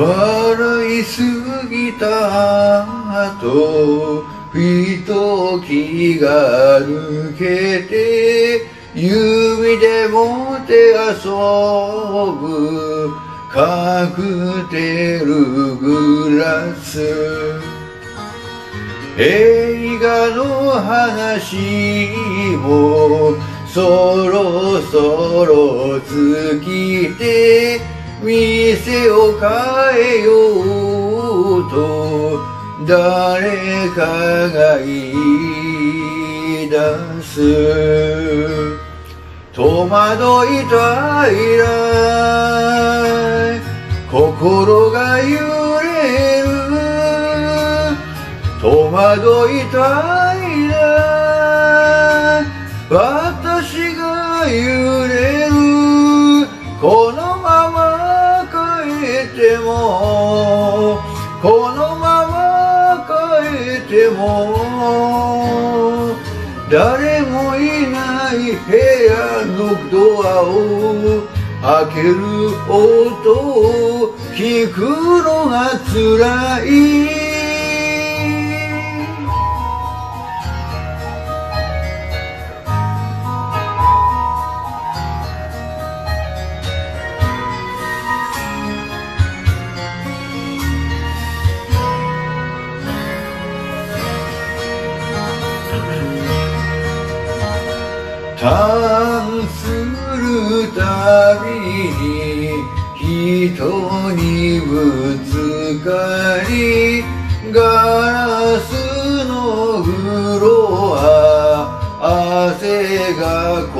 り過ぎた後ふと気が抜けて指でもて遊ぶカクテルグラス。映画の話もそろそろ尽きて店を変えようと誰かが言い出す。戸惑いたい。ら心が揺れる。戸惑いたい。ら私が揺れも誰もいない部屋のドアを開ける音を聞くのが辛い。ターンするたびに人にぶつかりガラスのフロア汗がこ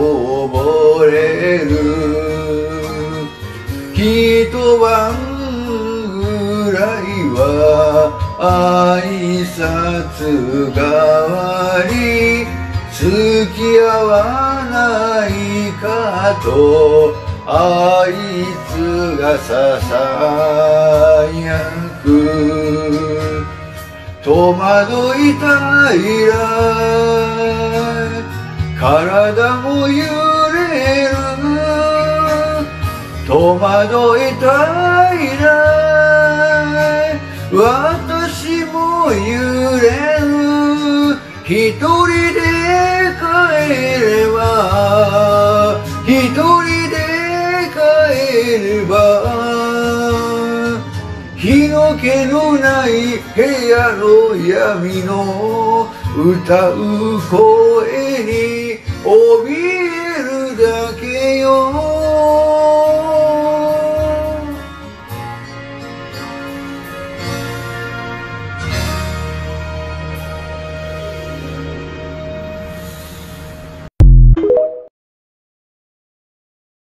ぼれる。一晩ぐらいは挨拶代わり付き合わないかとあいつがささやく。戸惑いたいら体も揺れる。戸惑いたいら一人で帰れば一人で帰れば日の気のない部屋の闇の歌う声に怯えるだけよ。